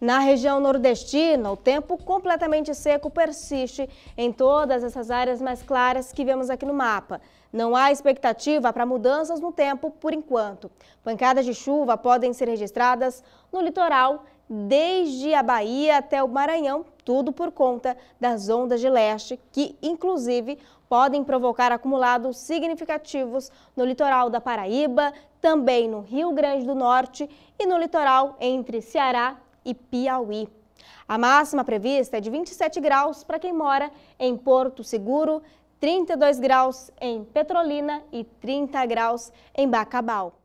Na região nordestina, o tempo completamente seco persiste em todas essas áreas mais claras que vemos aqui no mapa. Não há expectativa para mudanças no tempo por enquanto. Pancadas de chuva podem ser registradas no litoral, desde a Bahia até o Maranhão, tudo por conta das ondas de leste, que inclusive podem provocar acumulados significativos no litoral da Paraíba, também no Rio Grande do Norte e no litoral entre Ceará e Piauí. A máxima prevista é de 27 graus para quem mora em Porto Seguro, 32 graus em Petrolina e 30 graus em Bacabal.